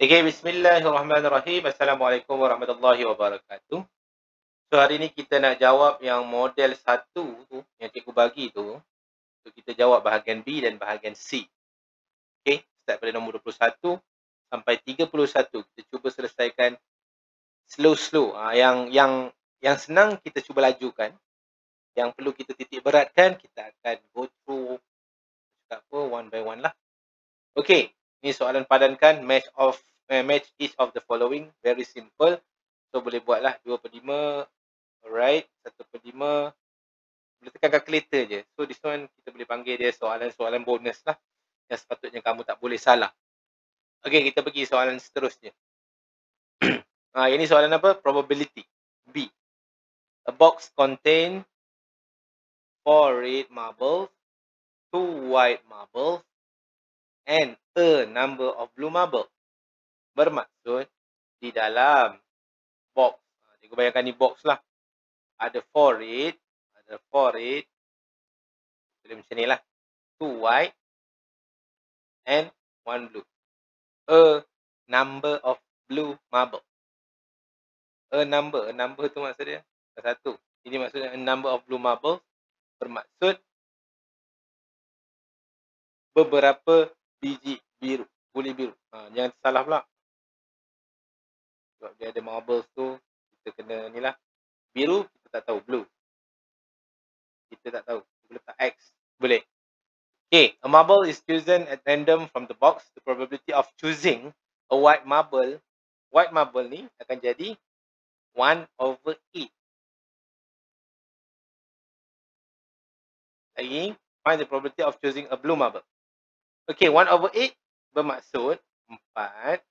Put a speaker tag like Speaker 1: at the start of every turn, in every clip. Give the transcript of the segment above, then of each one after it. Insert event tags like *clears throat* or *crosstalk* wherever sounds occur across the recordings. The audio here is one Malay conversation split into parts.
Speaker 1: Okay, bismillahirrahmanirrahim. Assalamualaikum warahmatullahi wabarakatuh. So, hari ni kita nak jawab yang model satu tu, yang cikgu bagi tu. So, kita jawab bahagian B dan bahagian C. Okay, start pada nombor 21 sampai 31. Kita cuba selesaikan slow-slow. Ha, yang yang yang senang kita cuba lajukan. Yang perlu kita titik beratkan, kita akan go through apa, one by one lah. Okay, ni soalan padankan match of uh, match each of the following. Very simple. So boleh buatlah 2 per 5 alright 1 per 5 boleh tekan calculator je. So this one kita boleh panggil dia soalan-soalan bonus lah. Yang sepatutnya kamu tak boleh salah. Okay, kita pergi soalan seterusnya. Ha, *clears throat* ini soalan apa? Probability. B. A box contain 4 red marbles 2 white marbles and a number of blue marbles bermaksud di dalam box. Cikgu bayangkan ni box lah. Ada four red. Ada four red. Boleh macam ni lah. Two white. And one blue. A number of blue marble. A number. A number tu maksud dia. Satu. Ini maksudnya a number of blue marble. Bermaksud beberapa biji biru. Buli biru. Ha, jangan salah pula. Sebab dia ada marbles tu kita kena ni lah. Biru kita tak tahu. Blue. Kita tak tahu. Kita letak X. Boleh. Okay a marble is chosen at random from the box. The probability of choosing a white marble white marble ni akan jadi 1 over 8 lagi find the probability of choosing a blue marble okay 1 over 8 bermaksud 4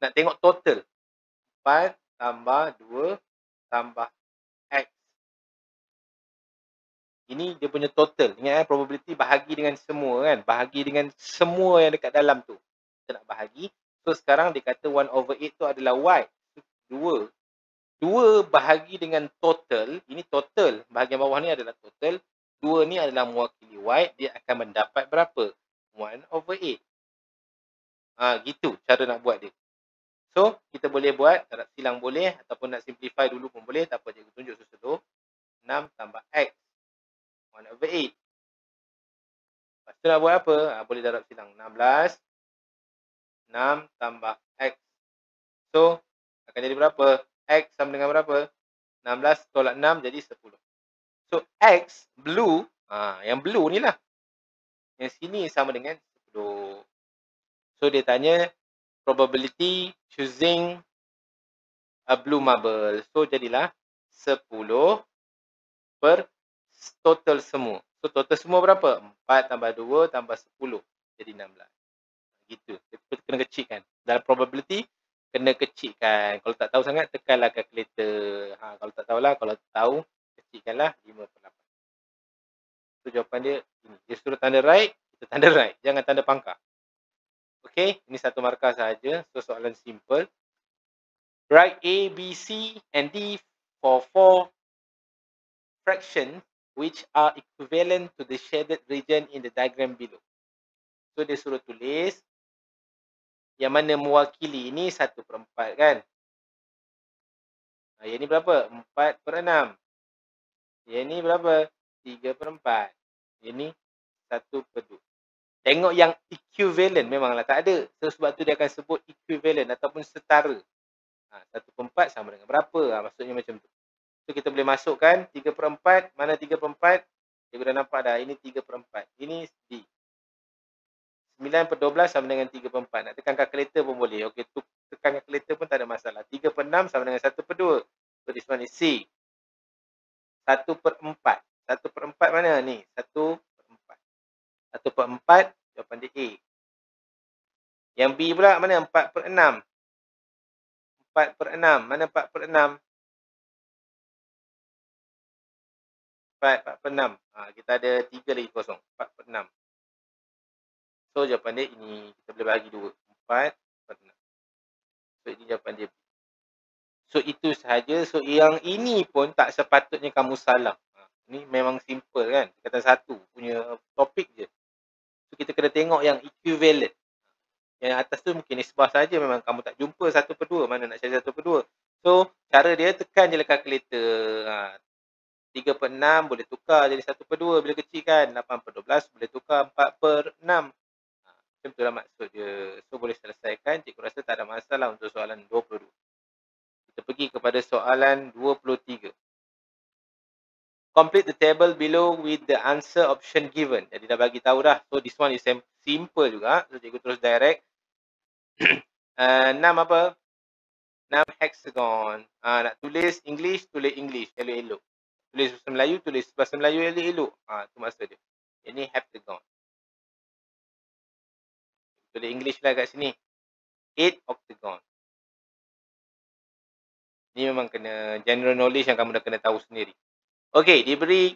Speaker 1: nak tengok total. 4 tambah 2 tambah X. Ini dia punya total. Ingat kan probability bahagi dengan semua kan. Bahagi dengan semua yang dekat dalam tu. Kita nak bahagi. So sekarang dia kata 1 over 8 tu adalah Y. 2. 2 bahagi dengan total. Ini total. Bahagian bawah ni adalah total. 2 ni adalah mewakili Y. Dia akan mendapat berapa? 1 over 8. Ha, gitu cara nak buat dia. So, kita boleh buat, tak silang boleh ataupun nak simplify dulu pun boleh. Tak apa, cikgu tunjuk sesuatu. 6 tambah X. 1 over 8. Lepas tu nak buat apa? Ha, boleh darab silang. 16. 6 tambah X. So, akan jadi berapa? X sama dengan berapa? 16 tolak 6 jadi 10. So, X, blue. Ha, yang blue ni lah. Yang sini sama dengan 10. So, dia tanya probability choosing a blue marble. So jadilah 10 per total semua. So total semua berapa? 4 tambah 2 tambah 10. Jadi 16. Gitu. Kita kena kecilkan. Dalam probability kena kecilkan. Kalau tak tahu sangat tekanlah calculator. Ha, kalau tak tahulah, kalau tahu kecilkanlah 5 per 8. So jawapan dia ini. Dia suruh tanda right, kita tanda right. Jangan tanda pangkah. Okay, ini satu markah saja. So soalan simple. Write A, B, C and D for four fractions which are equivalent to the shaded region in the diagram below. So dia suruh tulis yang mana mewakili ini satu per empat kan. Yang ini berapa? Empat per enam. Yang ini berapa? Tiga per empat. Yang ini satu per dua. Tengok yang equivalent memanglah tak ada. So, sebab tu dia akan sebut equivalent ataupun setara. Ha, satu per empat sama dengan berapa? Ha, maksudnya macam tu. So kita boleh masukkan tiga per empat. Mana tiga per empat? Dia dah nampak dah. Ini tiga per empat. Ini D. Sembilan per dua belas sama dengan tiga per empat. Nak tekan kalkulator pun boleh. Okey, tekan kalkulator pun tak ada masalah. Tiga per enam sama dengan satu per dua. So this one is C. Satu per empat. Satu per empat mana ni? Satu 1 per 4, jawapan dia A. Yang B pula mana? 4 per 6. 4 per 6. Mana 4 per 6? 4, 4 per 6. Ha, kita ada 3 lagi kosong. 4 per 6. So jawapan dia ini kita boleh bagi 2. 4 per 6. So ini jawapan dia B. So itu sahaja. So yang ini pun tak sepatutnya kamu salah. Ha, ini memang simple kan. Kata satu punya topik je. So kita kena tengok yang equivalent. Yang atas tu mungkin nisbah saja memang kamu tak jumpa satu per dua. Mana nak cari satu per dua. So, cara dia tekan je lah kalkulator. Ha, 3 per 6 boleh tukar jadi 1 per 2 bila kecil kan. 8 per 12 boleh tukar 4 per 6. Ha, macam tu lah maksud dia. So, boleh selesaikan. Cikgu rasa tak ada masalah untuk soalan 22. Kita pergi kepada soalan 23. Complete the table below with the answer option given. Jadi dah bagi tahu dah. So, this one is simple juga. So, cikgu terus direct *clears throat* uh, enam apa? Enam hexagon. Uh, nak tulis English, tulis English. Elok-elok. Tulis bahasa Melayu, tulis bahasa Melayu elok-elok. Ha, tu maksud dia. Ini heptagon. Tulis English lah kat sini. Eight octagon. Ini memang kena general knowledge yang kamu dah kena tahu sendiri. Okay, diberi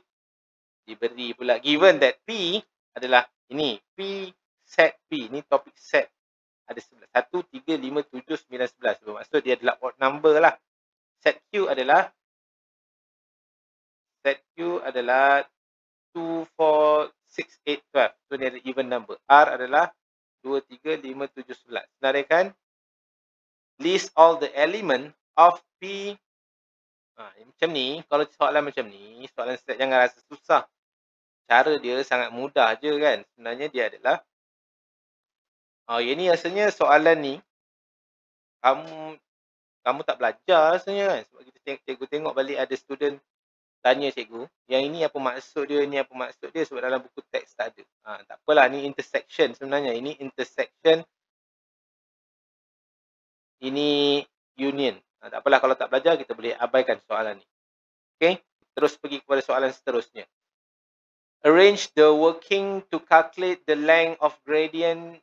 Speaker 1: diberi pula given that P adalah ini. P set P. Ini topik set ada 1, 3, 5, 7, 9, 11. Bermaksud dia adalah odd number lah. Set Q adalah set Q adalah 2, 4, 6, 8, 12. So dia ada even number. R adalah 2, 3, 5, 7, 11. Senaraikan. List all the element of P. Ha, macam ni. Kalau soalan macam ni, soalan set jangan rasa susah. Cara dia sangat mudah je kan. Sebenarnya dia adalah Oh, yang ni rasanya soalan ni kamu kamu tak belajar rasanya kan sebab kita tengok, cikgu tengok balik ada student tanya cikgu yang ini apa maksud dia ni apa maksud dia sebab dalam buku teks tak ada. Ha, tak apalah ni intersection sebenarnya ini intersection ini union. Ha, tak apalah kalau tak belajar kita boleh abaikan soalan ni. Okay, terus pergi kepada soalan seterusnya. Arrange the working to calculate the length of gradient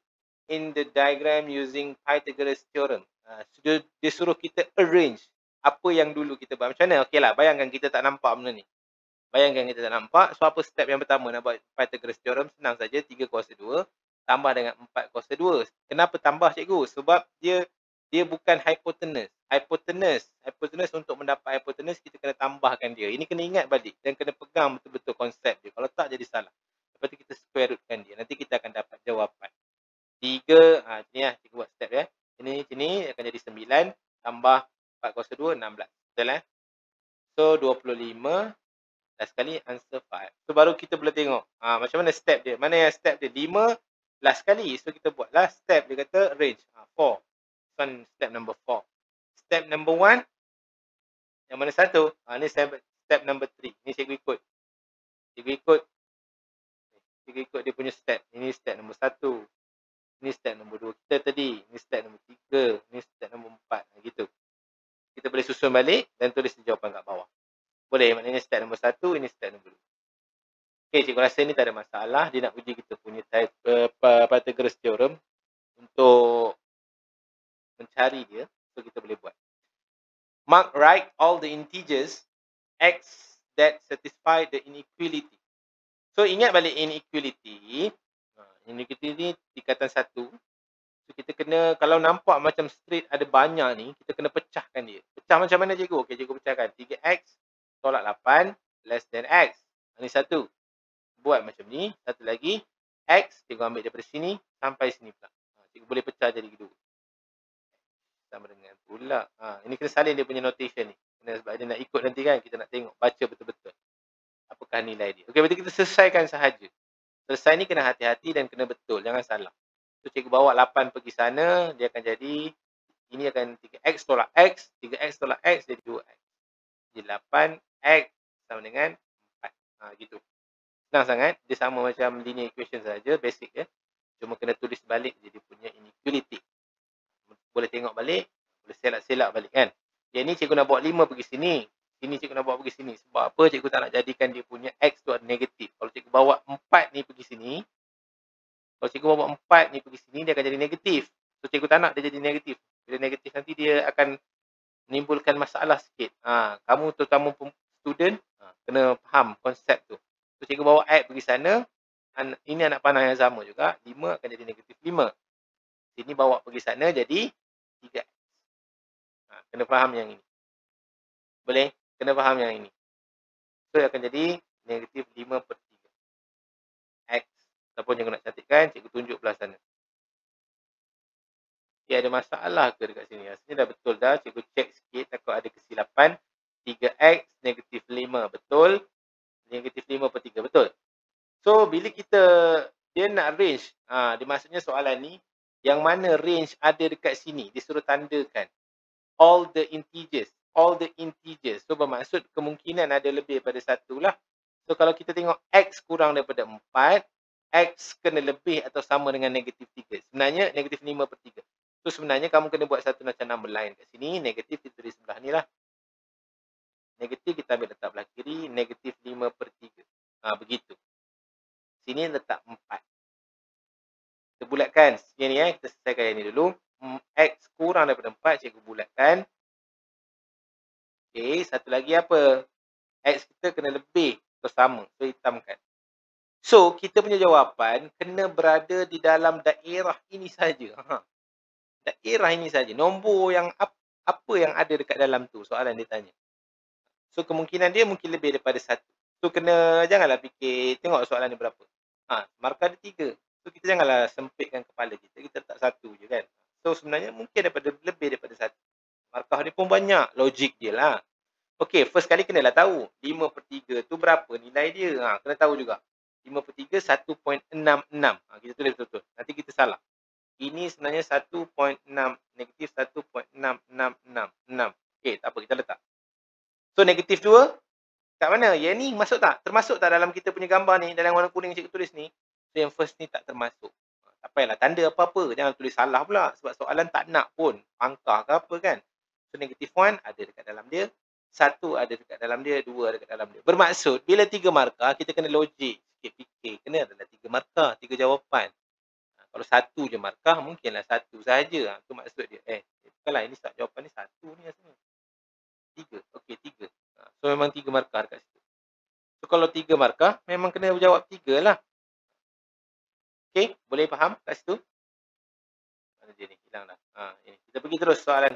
Speaker 1: in the diagram using Pythagoras theorem. Uh, dia, dia suruh kita arrange apa yang dulu kita buat. Macam mana? Okey lah, bayangkan kita tak nampak benda ni. Bayangkan kita tak nampak. So, apa step yang pertama nak buat Pythagoras theorem? Senang saja, 3 kuasa 2 tambah dengan 4 kuasa 2. Kenapa tambah cikgu? Sebab dia dia bukan hypotenuse. Hypotenuse. Hypotenuse untuk mendapat hypotenuse, kita kena tambahkan dia. Ini kena ingat balik dan kena pegang betul-betul konsep dia. Kalau tak, jadi salah. Lepas tu kita square rootkan dia. Nanti kita akan dapat jawapan. Tiga, ha, sini lah. Kita buat step ya. Ini, sini akan jadi sembilan. Tambah empat kuasa dua, enam belas. Betul eh? So, dua puluh lima. Dah sekali answer five. So, baru kita boleh tengok. Ha, macam mana step dia. Mana yang step dia? Lima. Last kali. So, kita buat last step. Dia kata range. Ha, four lakukan step number four. Step number one. Yang mana satu? Ha, ni step, step number three. Ni cikgu ikut. Cikgu ikut. Cikgu ikut dia punya step. Ini step number satu. Ini step number dua kita tadi. Ini step number tiga. Ini step number empat. Gitu. Kita boleh susun balik dan tulis jawapan kat bawah. Boleh. Maknanya step number satu? Ini step number dua. Okay, cikgu rasa ni tak ada masalah. Dia nak uji kita punya type, uh, Pythagoras Theorem untuk mencari dia. So, kita boleh buat. Mark right all the integers x that satisfy the inequality. So, ingat balik inequality inequality ni tingkatan satu. So kita kena kalau nampak macam straight ada banyak ni, kita kena pecahkan dia. Pecah macam mana cikgu? Okey, cikgu pecahkan. 3x tolak 8 less than x. Ini satu. Buat macam ni. Satu lagi. X, cikgu ambil daripada sini sampai sini pula. Ha, cikgu boleh pecah jadi kedua. Sama dengan pula. Ha, ini kena salin dia punya notation ni. Kena, sebab dia nak ikut nanti kan. Kita nak tengok, baca betul-betul. Apakah nilai dia. Okey, berarti kita selesaikan sahaja. Selesai ni kena hati-hati dan kena betul. Jangan salah. So, cikgu bawa 8 pergi sana. Dia akan jadi, ini akan 3x tolak x. 3x tolak x jadi 2x. Jadi 8x sama dengan 4. Ha, gitu. Senang sangat. Dia sama macam linear equation saja, Basic ya. Cuma kena tulis balik jadi punya inequality. Boleh tengok balik. Boleh selak-selak balik kan. Yang ni cikgu nak bawa 5 pergi sini sini cikgu nak bawa pergi sini. Sebab apa cikgu tak nak jadikan dia punya X tu ada negatif. Kalau cikgu bawa 4 ni pergi sini. Kalau cikgu bawa 4 ni pergi sini dia akan jadi negatif. So cikgu tak nak dia jadi negatif. Bila negatif nanti dia akan menimbulkan masalah sikit. Ha, kamu terutama student ha, kena faham konsep tu. So cikgu bawa X pergi sana. An ini anak panah yang sama juga. 5 akan jadi negatif 5. Sini bawa pergi sana jadi 3X. Ha, kena faham yang ini. Boleh? Kena faham yang ini. So, akan jadi negatif 5 per 3. X. Ataupun yang nak cantikkan, cikgu tunjuk belah sana. Okay, ada masalah ke dekat sini? Rasanya dah betul dah. Cikgu cek sikit takut ada kesilapan. 3x negatif 5. Betul. Negatif 5 per 3. Betul. So, bila kita dia nak range. Ha, dia maksudnya soalan ni. Yang mana range ada dekat sini. Dia suruh tandakan. All the integers. All the integers. So, bermaksud kemungkinan ada lebih daripada satu lah. So, kalau kita tengok x kurang daripada 4. X kena lebih atau sama dengan negatif 3. Sebenarnya negatif 5 per 3. So sebenarnya kamu kena buat satu macam nama lain kat sini. Negatif kita tulis sebelah ni lah. Negatif kita ambil letak belah kiri. Negatif 5 per 3. Ha, begitu. Sini letak 4. Kita bulatkan. Sini eh. Kita selesaikan yang ni dulu. X kurang daripada 4. Cikgu bulatkan. Okay. Satu lagi apa? X kita kena lebih atau sama. So hitamkan. So kita punya jawapan kena berada di dalam daerah ini saja. Ha daerah ini saja. Nombor yang ap, apa yang ada dekat dalam tu soalan dia tanya. So kemungkinan dia mungkin lebih daripada satu. So kena janganlah fikir tengok soalan ni berapa. Ha, markah ada tiga. So kita janganlah sempitkan kepala kita. Kita letak satu je kan. So sebenarnya mungkin daripada lebih daripada satu. Markah dia pun banyak. Logik dia lah. Okay, first kali kenalah tahu. 5 per 3 tu berapa nilai dia. Ha, kena tahu juga. 5 per 3, 1.66. Ha, kita tulis betul-betul. Nanti kita salah ini sebenarnya 1.6 negatif 1.6666 okey tak apa kita letak so negatif 2 kat mana yang ni masuk tak termasuk tak dalam kita punya gambar ni dalam warna kuning cikgu tulis ni so yang first ni tak termasuk tak payahlah tanda apa-apa jangan tulis salah pula sebab soalan tak nak pun angka ke apa kan so negatif 1 ada dekat dalam dia satu ada dekat dalam dia, dua ada dekat dalam dia. Bermaksud, bila tiga markah, kita kena logik sikit fikir. Kena adalah tiga markah, tiga jawapan. Kalau satu je markah, mungkinlah satu saja. Itu ha, maksud dia. Eh, bukanlah ini tak jawapan ni satu ni rasanya. Tiga. Okey, tiga. Ha, so, memang tiga markah dekat situ. So, kalau tiga markah, memang kena jawab tiga lah. Okey, boleh faham kat situ? Mana dia ni? Hilang dah. Ha, ini. Kita pergi terus soalan.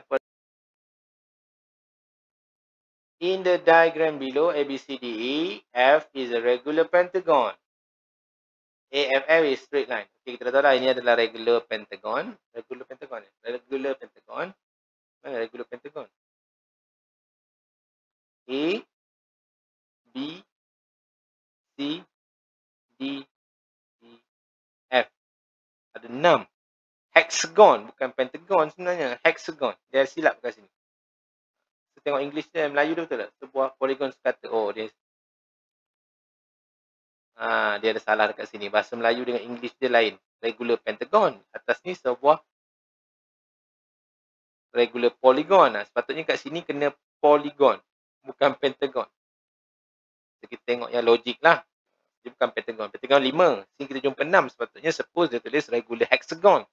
Speaker 1: In the diagram below, ABCDE, F is a regular pentagon. AFF is straight line. Okay, kita dah tahu lah ini adalah regular pentagon. Regular pentagon. Regular pentagon. Mana regular pentagon? A, B, C, D, E. Ada enam. Hexagon. Bukan pentagon sebenarnya. Hexagon. Dia silap kat sini. Kita tengok English dia Melayu dia betul tak? Sebuah polygon sekata. Oh, dia Ha, dia ada salah dekat sini. Bahasa Melayu dengan English dia lain. Regular pentagon. Atas ni sebuah regular polygon. Ha, sepatutnya kat sini kena polygon. Bukan pentagon. Kita tengok yang logik lah. Dia bukan pentagon. Pentagon lima. Sini kita jumpa enam. Sepatutnya suppose dia tulis regular hexagon.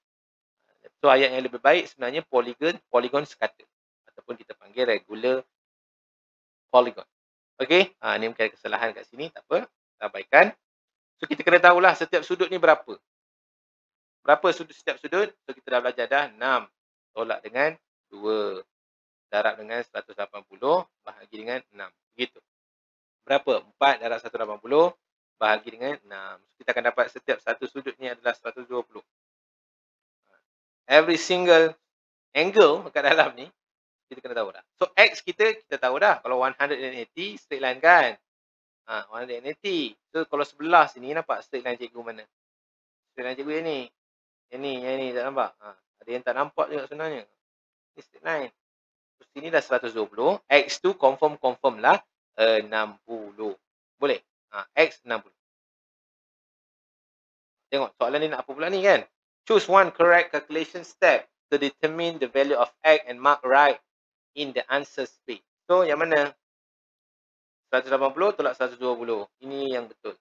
Speaker 1: So ayat yang lebih baik sebenarnya polygon, polygon sekata. Ataupun kita panggil regular polygon. Okay. Ha, ni mungkin kesalahan kat sini. Tak apa abaikan. So kita kena tahulah setiap sudut ni berapa. Berapa sudut setiap sudut? So kita dah belajar dah 6 tolak dengan 2 darab dengan 180 bahagi dengan 6. Begitu. Berapa? 4 darab 180 bahagi dengan 6. So kita akan dapat setiap satu sudut ni adalah 120. Every single angle kat dalam ni kita kena tahu dah. So X kita kita tahu dah. Kalau 180 straight line kan. Ha, 180. So kalau sebelah sini nampak straight line cikgu mana? Straight line cikgu yang ni. Yang ni, yang ni tak nampak? Ha, ada yang tak nampak juga sebenarnya. Ni straight line. So sini dah 120. X tu confirm-confirm lah 60. Boleh? Ha, X 60. Tengok soalan ni nak apa pula ni kan? Choose one correct calculation step to determine the value of X and mark right in the answer space. So yang mana? 180 tolak 120. Ini yang betul.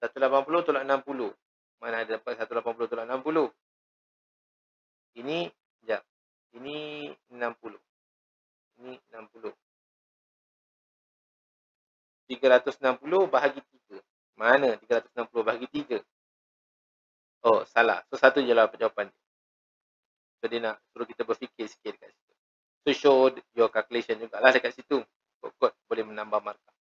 Speaker 1: 180 tolak 60. Mana ada dapat 180 tolak 60? Ini, sekejap. Ini 60. Ini 60. 360 bahagi 3. Mana 360 bahagi 3? Oh, salah. So, satu je lah jawapan. So, dia nak suruh kita berfikir sikit dekat situ. So, show your calculation jugalah dekat situ kot boleh menambah markah.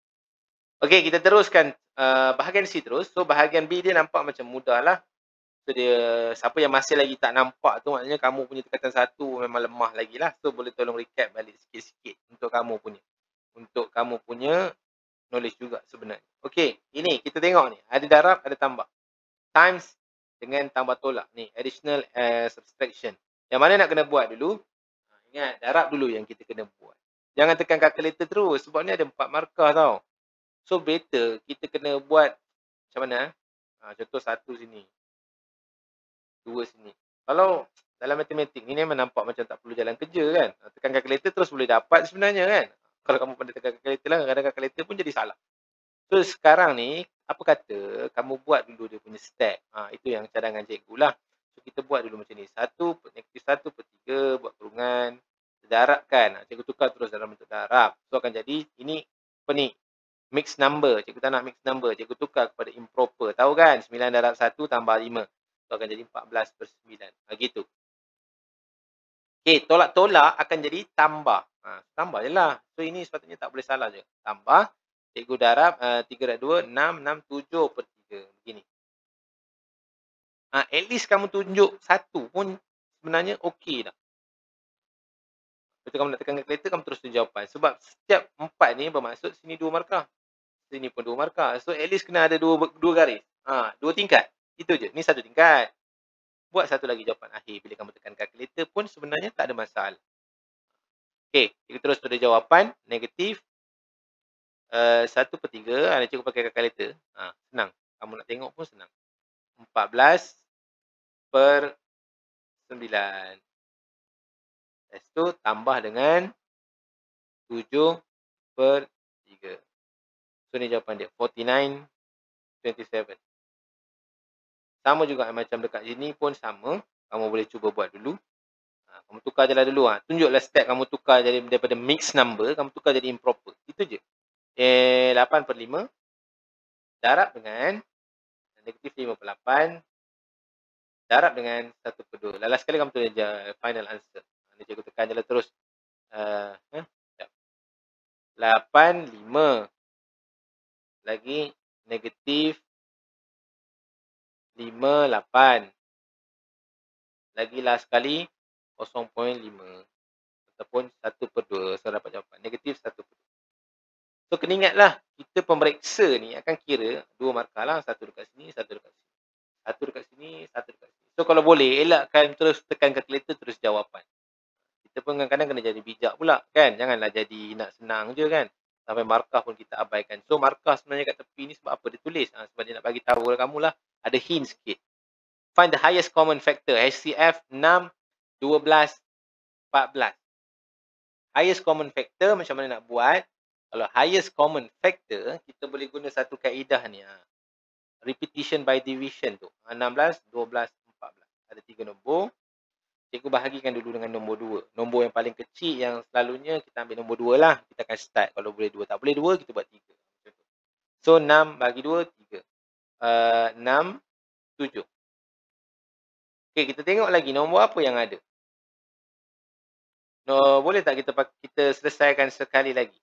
Speaker 1: Okey, kita teruskan uh, bahagian C terus. So, bahagian B dia nampak macam mudah lah. So dia siapa yang masih lagi tak nampak tu maknanya kamu punya tingkatan satu memang lemah lagi lah. So boleh tolong recap balik sikit-sikit untuk kamu punya. Untuk kamu punya knowledge juga sebenarnya. Okay, ini kita tengok ni. Ada darab, ada tambah. Times dengan tambah tolak. Ni, additional uh, subtraction. Yang mana nak kena buat dulu? Ingat, darab dulu yang kita kena buat. Jangan tekan calculator terus sebab ni ada empat markah tau. So better kita kena buat macam mana? Ha, contoh satu sini dua sini. Kalau dalam matematik ni memang nampak macam tak perlu jalan kerja kan. Tekan kalkulator terus boleh dapat sebenarnya kan. Kalau kamu pandai tekan kalkulator lah, kadang-kadang kalkulator pun jadi salah. So sekarang ni, apa kata kamu buat dulu dia punya step. Ha, itu yang cadangan cikgu lah. So kita buat dulu macam ni. Satu, negatif satu per tiga, buat kurungan. Darabkan. Ha, cikgu tukar terus dalam bentuk darab. So akan jadi, ini apa ni? Mix number. Cikgu tak nak mix number. Cikgu tukar kepada improper. Tahu kan? 9 darab 1 tambah 5. So akan jadi 14 per 9. Ha, gitu. Okay, tolak-tolak akan jadi tambah. Ha, tambah je lah. So ini sepatutnya tak boleh salah je. Tambah. Cikgu darab uh, 3 darab 2, 6, 6, 7 per 3. Begini. Ha, at least kamu tunjuk satu pun sebenarnya okey dah. Lepas kamu nak tekan kalkulator, kamu terus tunjuk jawapan. Sebab setiap empat ni bermaksud sini dua markah. Sini pun dua markah. So at least kena ada dua, dua garis. Ha, dua tingkat. Itu je. Ni satu tingkat. Buat satu lagi jawapan akhir. Bila kamu tekan kalkulator pun sebenarnya tak ada masalah. Okey, kita terus pada jawapan negatif uh, satu per tiga. Ada cikgu pakai kalkulator. Ha, senang. Kamu nak tengok pun senang. 14 per 9. Lepas tu tambah dengan 7 per 3. So ni jawapan dia. 49, 27. Sama juga macam dekat sini pun sama. Kamu boleh cuba buat dulu. Kamu tukar je lah dulu. Ha. Tunjuklah step kamu tukar jadi daripada mix number. Kamu tukar jadi improper. Itu je. Eh, 8 per 5. Darab dengan negatif 5 per 8. Darab dengan 1 per 2. Last sekali kamu tulis je final answer. Ini cikgu tekan je lah terus. Uh, eh? 8, 5. Lagi negatif lima lapan. Lagi last sekali kosong poin lima ataupun satu per dua. So dapat jawapan negatif satu per dua. So kena ingatlah kita pemeriksa ni akan kira dua markah lah. Satu dekat sini, satu dekat sini. Satu dekat sini, satu dekat sini. So kalau boleh elakkan terus tekan kalkulator terus jawapan. Kita pun kadang-kadang kena jadi bijak pula kan. Janganlah jadi nak senang je kan. Sampai markah pun kita abaikan. So markah sebenarnya kat tepi ni sebab apa dia tulis. Ha, sebab dia nak bagi tahu kepada kamu lah ada hint sikit. Find the highest common factor. HCF 6, 12, 14. Highest common factor macam mana nak buat? Kalau highest common factor, kita boleh guna satu kaedah ni. Ha. Repetition by division tu. 16, 12, 14. Ada tiga nombor. Cikgu bahagikan dulu dengan nombor dua. Nombor yang paling kecil yang selalunya kita ambil nombor dua lah. Kita akan start. Kalau boleh dua. Tak boleh dua, kita buat tiga. So, 6 bagi dua, tiga. Uh, enam, tujuh. Okey, kita tengok lagi nombor apa yang ada. No, boleh tak kita kita selesaikan sekali lagi?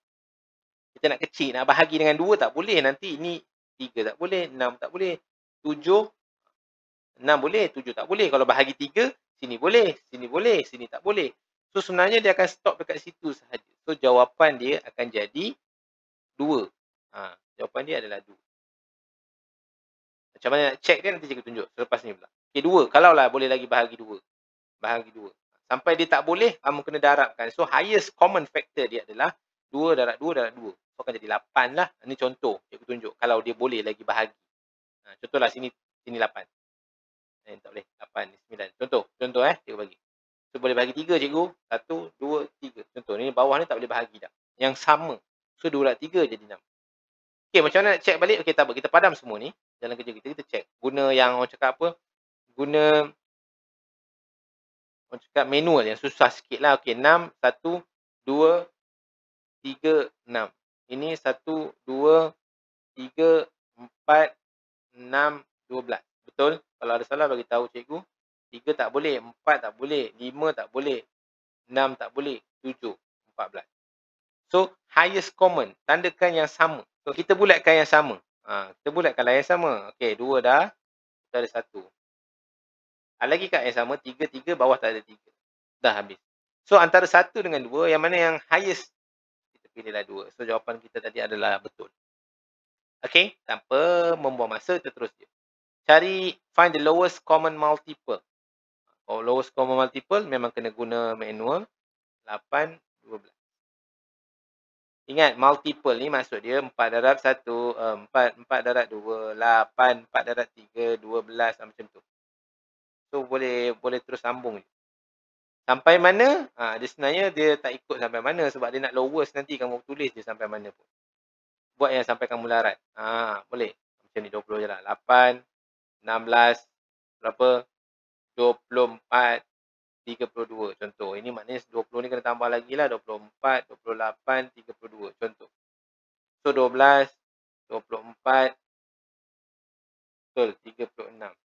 Speaker 1: Kita nak kecil, nak bahagi dengan dua tak boleh. Nanti ini tiga tak boleh, enam tak boleh, tujuh, enam boleh, tujuh tak boleh. Kalau bahagi tiga, sini boleh, sini boleh, sini tak boleh. So sebenarnya dia akan stop dekat situ sahaja. So jawapan dia akan jadi dua. Ha, jawapan dia adalah dua. Macam mana nak check dia nanti cikgu tunjuk selepas ni pula. Okey dua. Kalau lah boleh lagi bahagi dua. Bahagi dua. Sampai dia tak boleh, kamu kena darabkan. So highest common factor dia adalah dua darab dua darab dua. So akan jadi lapan lah. Ini contoh cikgu tunjuk. Kalau dia boleh lagi bahagi. Ha, contohlah sini sini lapan. Eh, tak boleh. Lapan ni sembilan. Contoh. Contoh eh. Cikgu bagi. So boleh bahagi tiga cikgu. Satu, dua, tiga. Contoh ni bawah ni tak boleh bahagi dah. Yang sama. So dua darab tiga jadi enam. Okey macam mana nak check balik? Okey tak apa. Kita padam semua ni dalam kerja kita, kita check. Guna yang orang cakap apa, guna orang cakap manual yang susah sikit lah. Okay, 6, 1, 2, 3, 6. Ini 1, 2, 3, 4, 6, 12. Betul? Kalau ada salah bagi tahu cikgu. 3 tak boleh, 4 tak boleh, 5 tak boleh, 6 tak boleh, 7, 14. So, highest common. Tandakan yang sama. So, kita bulatkan yang sama. Ha, kita bulatkan layan sama. Okey, dua dah. Kita ada satu. Ada lagi kat yang sama, 3, 3, bawah tak ada 3. Dah habis. So antara 1 dengan 2, yang mana yang highest? Kita pilihlah 2. So jawapan kita tadi adalah betul. Okay, tanpa membuang masa, kita terus je. Cari, find the lowest common multiple. Oh, lowest common multiple memang kena guna manual. 8, 12. Ingat, multiple ni maksud dia 4 darab 1, 4, 4 darab 2, 8, 4 darab 3, 12, macam tu. So, boleh boleh terus sambung je. Sampai mana? Ha, dia sebenarnya dia tak ikut sampai mana sebab dia nak lowest nanti kamu tulis je sampai mana pun. Buat yang sampai kamu larat. Ha, boleh. Macam ni 20 je lah. 8, 16, berapa? 24, 32 contoh. Ini maknanya 20 ni kena tambah lagi lah 24, 28, 32 contoh. So 12, 24, betul 36.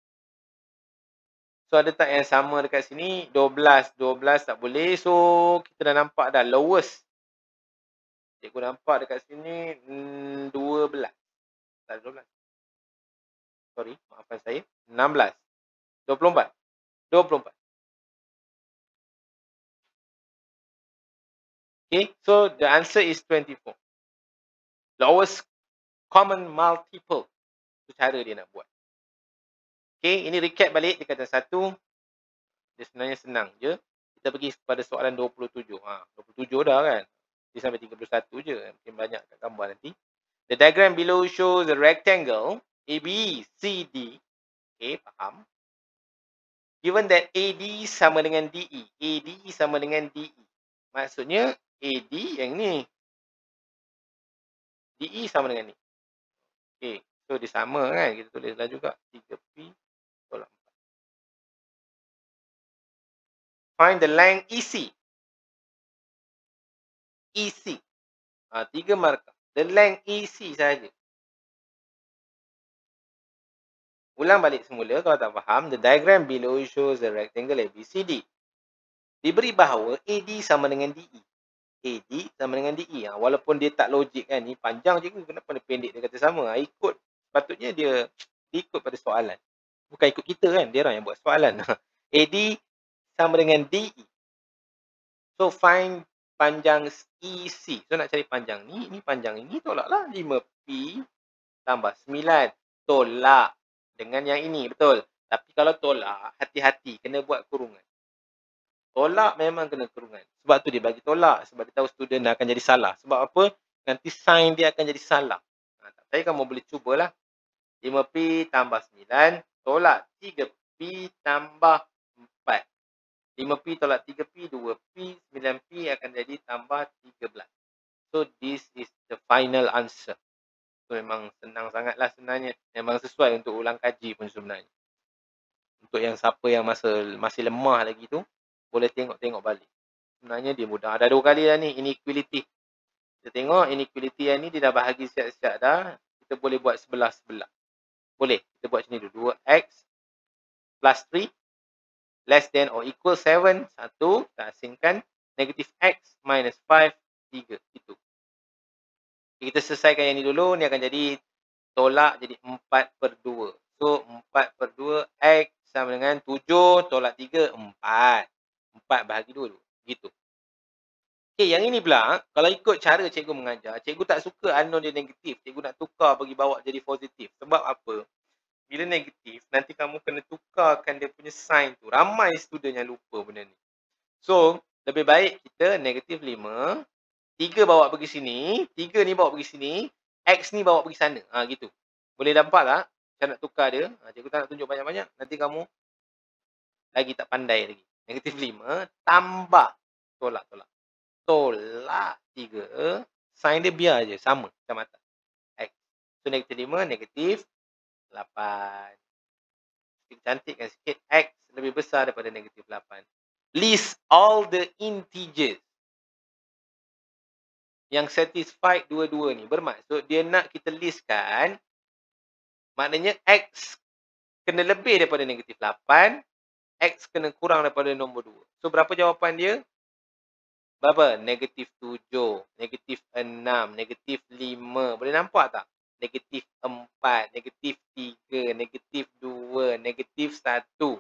Speaker 1: So ada tak yang sama dekat sini? 12, 12 tak boleh. So kita dah nampak dah lowest. Cikgu nampak dekat sini hmm, 12. Tak ada 12. Sorry, maafkan saya. 16. 24. 24. Okay, so the answer is 24. Lowest common multiple. Itu cara dia nak buat. Okay, ini recap balik di kata satu. Dia sebenarnya senang je. Kita pergi pada soalan 27. Ha, 27 dah kan. Dia sampai 31 je. Mungkin banyak kat gambar nanti. The diagram below shows a rectangle ABCD. Okay, faham. Given that AD sama dengan DE. AD sama dengan DE. Maksudnya AD yang ni. DE sama dengan ni. Okay. So dia sama kan. Kita tulislah juga 3P Find the length EC. EC. Ha, tiga markah. The length EC saja. Ulang balik semula kalau tak faham. The diagram below shows the rectangle ABCD. Diberi bahawa AD sama dengan DE. AD sama dengan DE. Ha, walaupun dia tak logik kan. Ni panjang je kenapa dia pendek dia kata sama. Ha, ikut. Patutnya dia, ikut pada soalan. Bukan ikut kita kan. Dia orang yang buat soalan. *laughs* AD sama dengan DE. So find panjang EC. So nak cari panjang ni. Ni panjang ini tolaklah. 5P tambah 9. Tolak dengan yang ini. Betul. Tapi kalau tolak, hati-hati. Kena buat kurungan. Tolak memang kena kurungan. Sebab tu dia bagi tolak. Sebab dia tahu student akan jadi salah. Sebab apa? Nanti sign dia akan jadi salah. Ha, tapi kamu boleh cubalah. 5P tambah 9. Tolak 3P tambah 4. 5P tolak 3P, 2P, 9P akan jadi tambah 13. So this is the final answer. So memang senang sangatlah sebenarnya. Memang sesuai untuk ulang kaji pun sebenarnya. Untuk yang siapa yang masa masih lemah lagi tu, boleh tengok-tengok balik. Sebenarnya dia mudah. Ada dua kali dah ni, inequality. Kita tengok inequality yang ni dia dah bahagi siap-siap dah. Kita boleh buat sebelah-sebelah. Boleh. Kita buat macam ni dulu. 2x plus 3 less than or equal 7. Satu. Kita asingkan. Negative x minus 5. 3. Itu. Kita selesaikan yang ni dulu. Ni akan jadi tolak jadi 4 per 2. So 4 per 2 x sama dengan 7 tolak 3 4. 4 bahagi 2 dulu. Gitu. Okay, yang ini pula, kalau ikut cara cikgu mengajar, cikgu tak suka unknown dia negatif. Cikgu nak tukar bagi bawa jadi positif. Sebab apa? Bila negatif, nanti kamu kena tukarkan dia punya sign tu. Ramai student yang lupa benda ni. So, lebih baik kita negatif 5. 3 bawa pergi sini. 3 ni bawa pergi sini. X ni bawa pergi sana. Ha, gitu. Boleh nampak tak? Saya nak tukar dia. Ha, cikgu tak nak tunjuk banyak-banyak. Nanti kamu lagi tak pandai lagi negatif 5 tambah tolak tolak tolak 3 sign dia biar je sama macam atas x so negatif 5 negatif 8 kita cantikkan sikit x lebih besar daripada negatif 8 list all the integers yang satisfied dua-dua ni bermaksud dia nak kita listkan maknanya x kena lebih daripada negatif 8 X kena kurang daripada nombor 2. So, berapa jawapan dia? Berapa? Negatif 7, negatif 6, negatif 5. Boleh nampak tak? Negatif 4, negatif 3, negatif 2, negatif 1.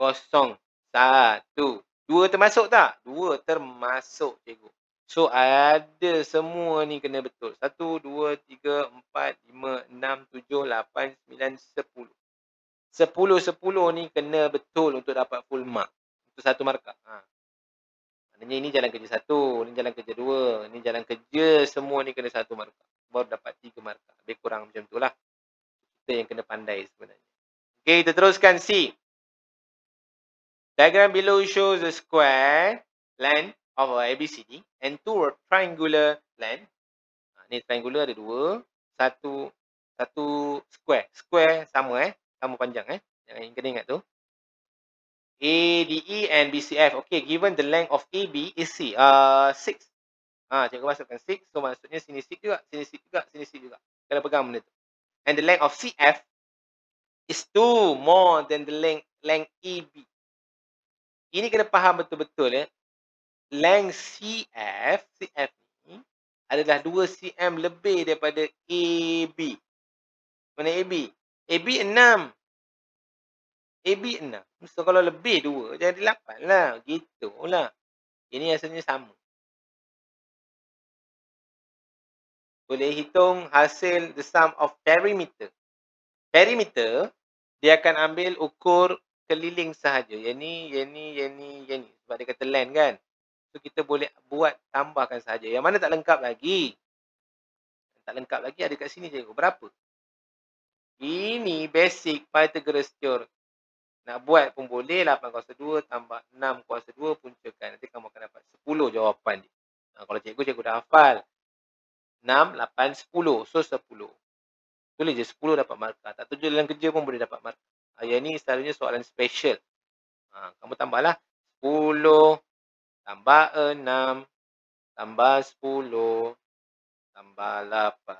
Speaker 1: kosong, satu. Dua termasuk tak? Dua termasuk cikgu. So ada semua ni kena betul. Satu, dua, tiga, empat, lima, enam, tujuh, lapan, sembilan, sepuluh. Sepuluh, sepuluh ni kena betul untuk dapat full mark. Untuk satu markah. Ha. Maknanya ini jalan kerja satu, ini jalan kerja dua, ini jalan kerja semua ni kena satu markah. Baru dapat tiga markah. Lebih kurang macam tu lah. Kita yang kena pandai sebenarnya. Okay, kita teruskan C. Diagram below shows a square length of ABCD and two triangular length. Ha, ni triangular ada dua. Satu satu square. Square sama eh. Sama panjang eh. Yang kena ingat tu. A, D, E and BCF. Okay, given the length of AB is C. Uh, 6. Ha, cikgu masukkan 6. So maksudnya sini 6 juga, sini 6 juga, sini 6 juga. Kalau pegang benda tu. And the length of CF is 2 more than the length length AB ini kena faham betul-betul ya. Length CF, CF ni adalah 2 cm lebih daripada AB. Mana AB? AB 6. AB 6. So kalau lebih 2 jadi 8 lah. Gitu lah. Ini asalnya sama. Boleh hitung hasil the sum of perimeter. Perimeter dia akan ambil ukur keliling sahaja. Yang ni, yang ni, yang ni, yang ni. Sebab dia kata land kan. So kita boleh buat tambahkan sahaja. Yang mana tak lengkap lagi. Tak lengkap lagi ada kat sini je. Berapa? Ini basic Pythagoras theorem. Nak buat pun boleh 8 kuasa 2 tambah 6 kuasa 2 puncakan. Nanti kamu akan dapat 10 jawapan dia. Nah, kalau cikgu, cikgu dah hafal. 6, 8, 10. So 10. Tulis je 10 dapat markah. Tak tujuh dalam kerja pun boleh dapat markah. Ha, yang ni selalunya soalan special. Ha, kamu tambahlah 10 tambah 6 tambah 10 tambah 8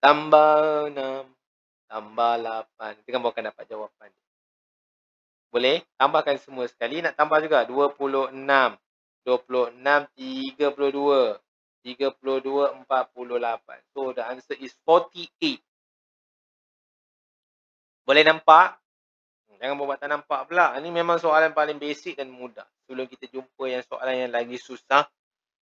Speaker 1: tambah 6 tambah 8. Nanti kamu akan dapat jawapan. Boleh? Tambahkan semua sekali. Nak tambah juga 26. 26, 32. 32, 48. So the answer is 48. Boleh nampak? Hmm, jangan buat tak nampak pula. Ini memang soalan paling basic dan mudah. Sebelum kita jumpa yang soalan yang lagi susah.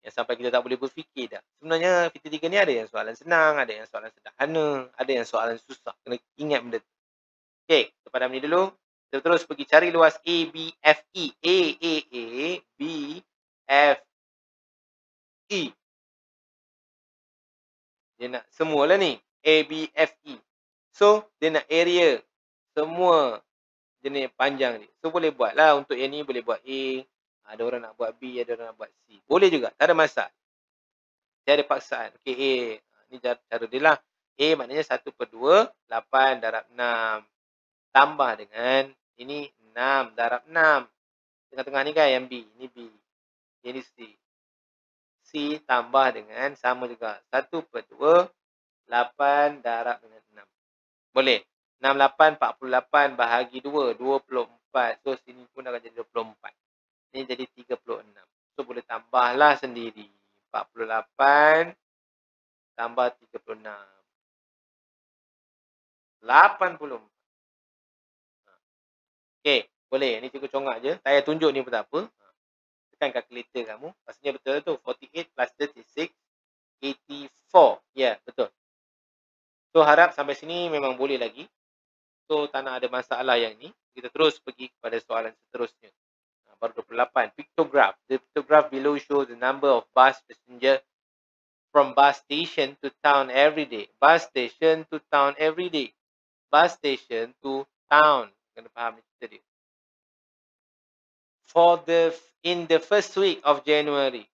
Speaker 1: Yang sampai kita tak boleh berfikir dah. Sebenarnya VT3 ni ada yang soalan senang. Ada yang soalan sederhana. Ada yang soalan susah. Kena ingat benda tu. Okay. Kita padam ni dulu. Kita terus pergi cari luas A, B, F, E. A, A, A, B, F, E. Dia nak semua lah ni. A, B, F, E. So, dia nak area semua jenis panjang ni. So, boleh buat lah. Untuk yang ni boleh buat A. Ada orang nak buat B, ada orang nak buat C. Boleh juga. Tak ada masalah. Dia ada paksaan. Okay, A. Ni cara dia lah. A maknanya 1 per 2, 8 darab 6. Tambah dengan ini 6 darab 6. Tengah-tengah ni kan yang B. Ini B. Ini C. C tambah dengan sama juga. 1 per 2, 8 darab dengan boleh. 68, 48 bahagi 2, 24. So, sini pun akan jadi 24. Ini jadi 36. So, boleh tambahlah sendiri. 48 tambah 36. 84. Okay, boleh. Ini cikgu congak je. Saya tunjuk ni pun tak apa. Tekan kalkulator kamu. Maksudnya betul tu. 48 plus 36, 84. Ya, yeah, betul. So harap sampai sini memang boleh lagi. So tak nak ada masalah yang ni. Kita terus pergi kepada soalan seterusnya. Ha, baru 28. Pictograph. The pictograph below shows the number of bus passenger from bus station to town every day. Bus station to town every day. Bus station to town. Kena faham cerita dia. For the in the first week of January.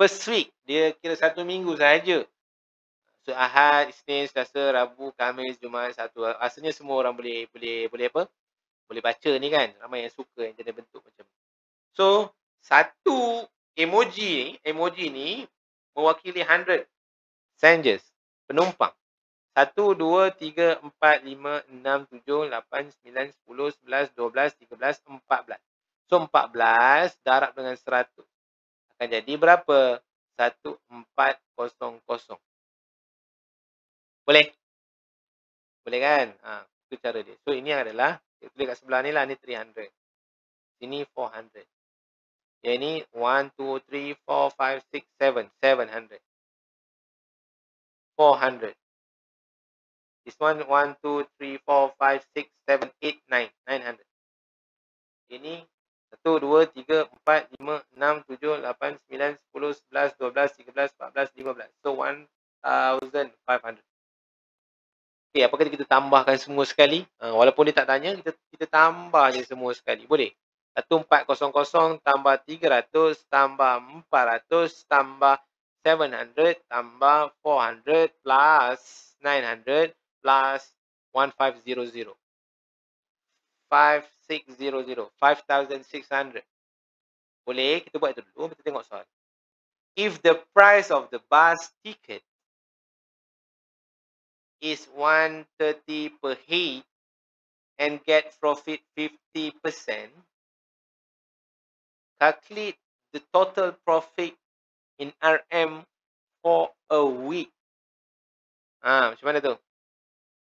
Speaker 1: First week. Dia kira satu minggu sahaja. So Ahad, Isnin, Selasa, Rabu, Khamis, Jumaat, Sabtu. Asalnya semua orang boleh boleh boleh apa? Boleh baca ni kan. Ramai yang suka yang jenis bentuk macam ni. So, satu emoji ni, emoji ni mewakili 100 passengers, penumpang. 1, 2, 3, 4, 5, 6, 7, 8, 9, 10, 11, 12, 13, 14. So, 14 darab dengan 100. Akan jadi berapa? 1400. Boleh? Boleh kan? Ha, itu cara dia. So ini adalah tulis kat sebelah ni lah, ni 300. Sini 400. Yang ni 1, 2, 3, 4, 5, 6, 7. 700. 400. This one 1, 2, 3, 4, 5, 6, 7, 8, 9. 900. Ini 1, 2, 3, 4, 5, 6, 7, 8, 9, 10, 11, 12, 13, 14, 15. So 1,500. Okay, apa kata kita tambahkan semua sekali? Uh, walaupun dia tak tanya, kita kita tambah je semua sekali. Boleh? 1400 tambah 300 tambah 400 tambah 700 tambah 400 plus 900 plus 1500. 5600. 5600. Boleh? Kita buat itu dulu. Kita tengok soal. If the price of the bus ticket is 130 per head and get profit 50%, calculate the total profit in RM for a week. Ha, macam mana tu?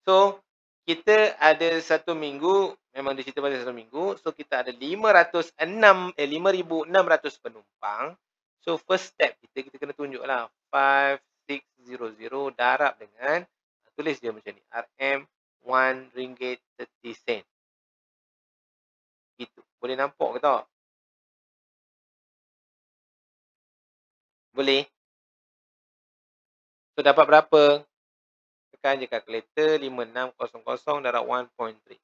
Speaker 1: So, kita ada satu minggu, memang dia cerita pasal satu minggu. So, kita ada 506, eh, 5,600 penumpang. So, first step kita, kita kena tunjuklah 5600 darab dengan tulis dia macam ni. RM RM1.30. Itu. Boleh nampak ke tak? Boleh? So dapat berapa? Tekan je kalkulator 5600 darab 1.3.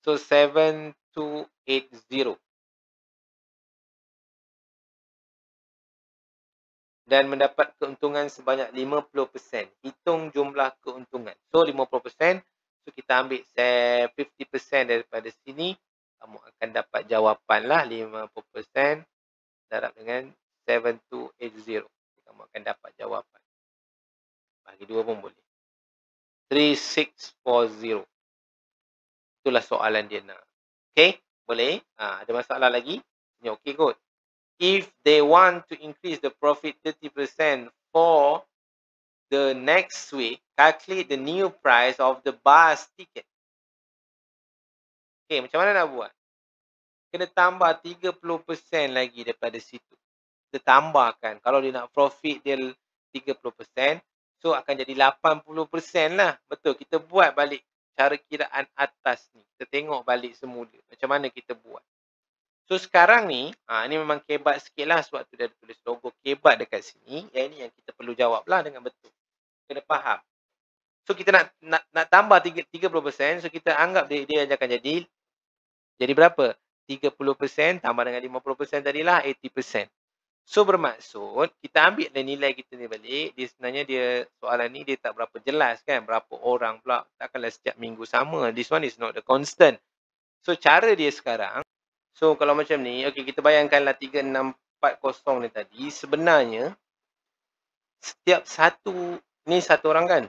Speaker 1: So 7280. dan mendapat keuntungan sebanyak 50%. Hitung jumlah keuntungan. So 50%, so kita ambil 50% daripada sini, kamu akan dapat jawapan lah 50% darab dengan 7280. Kamu akan dapat jawapan. Bagi dua pun boleh. 3640. Itulah soalan dia nak. Okay, boleh? Ha, ada masalah lagi? Ini okey kot if they want to increase the profit 30% for the next week, calculate the new price of the bus ticket. Okay, macam mana nak buat? Kena tambah 30% lagi daripada situ. Kita tambahkan. Kalau dia nak profit dia 30%, so akan jadi 80% lah. Betul, kita buat balik cara kiraan atas ni. Kita tengok balik semula. Macam mana kita buat. So sekarang ni, ha, ni memang kebat sikit lah sebab tu dia ada tulis logo kebat dekat sini. Yang ini yang kita perlu jawab lah dengan betul. Kena faham. So kita nak nak, nak tambah 30%, so kita anggap dia, dia akan jadi, jadi berapa? 30% tambah dengan 50% tadilah 80%. So bermaksud, kita ambil dan nilai kita ni balik, dia sebenarnya dia soalan ni dia tak berapa jelas kan, berapa orang pula, takkanlah setiap minggu sama. This one is not the constant. So cara dia sekarang, So kalau macam ni, okey kita bayangkanlah 3640 ni tadi, sebenarnya setiap satu ni satu orang kan.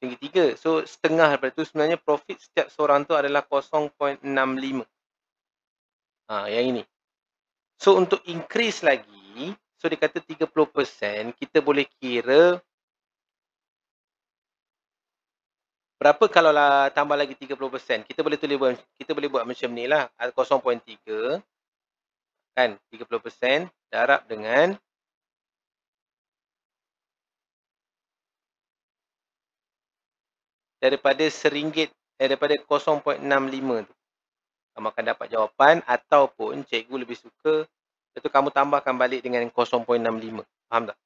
Speaker 1: Tinggi tiga. So setengah daripada tu sebenarnya profit setiap seorang tu adalah 0.65. Ha, yang ini. So untuk increase lagi, so dia kata 30%, kita boleh kira berapa kalau lah tambah lagi 30%? Kita boleh tulis buat kita boleh buat macam ni lah. 0.3 kan 30% darab dengan daripada seringgit eh, daripada 0.65 tu. Kamu akan dapat jawapan ataupun cikgu lebih suka itu kamu tambahkan balik dengan 0.65. Faham tak?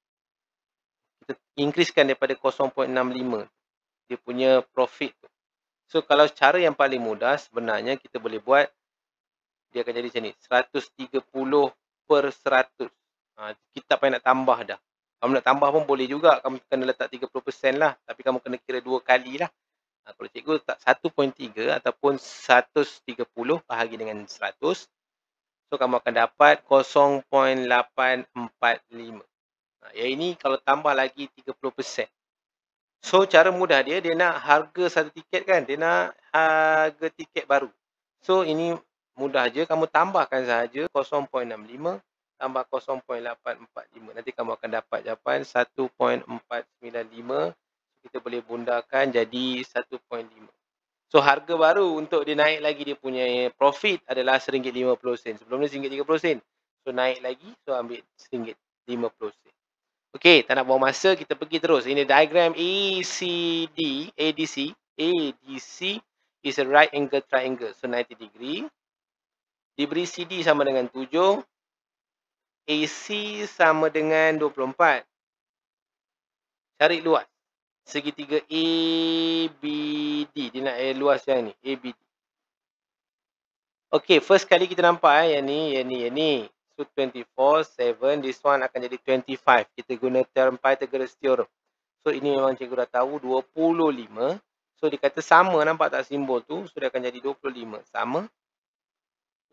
Speaker 1: Kita increasekan daripada 0.65 dia punya profit tu. So kalau cara yang paling mudah sebenarnya kita boleh buat dia akan jadi macam ni 130 per 100. Ha, kita tak payah nak tambah dah. Kamu nak tambah pun boleh juga. Kamu kena letak 30% lah. Tapi kamu kena kira dua kali lah. Ha, kalau cikgu letak 1.3 ataupun 130 bahagi dengan 100. So kamu akan dapat 0.845. Ha, yang ini kalau tambah lagi 30%. So cara mudah dia, dia nak harga satu tiket kan. Dia nak harga tiket baru. So ini mudah je. Kamu tambahkan sahaja 0.65 tambah 0.845. Nanti kamu akan dapat jawapan 1.495. Kita boleh bundakan jadi 1.5. So harga baru untuk dia naik lagi dia punya profit adalah RM1.50. Sebelum ni RM1.30. So naik lagi, so ambil RM1.50. Okey, tak nak buang masa, kita pergi terus. Ini diagram ACD, ADC. ADC is a right angle triangle. So 90 degree. Diberi CD sama dengan 7. AC sama dengan 24. Cari luas segitiga ABD. Dia nak luas yang ni. ABD. Okay, first kali kita nampak eh, yang ni, yang ni, yang ni. So, 24, 7. This one akan jadi 25. Kita guna term Pythagoras theorem. So, ini memang cikgu dah tahu 25. So, dia kata sama nampak tak simbol tu. So, dia akan jadi 25. Sama.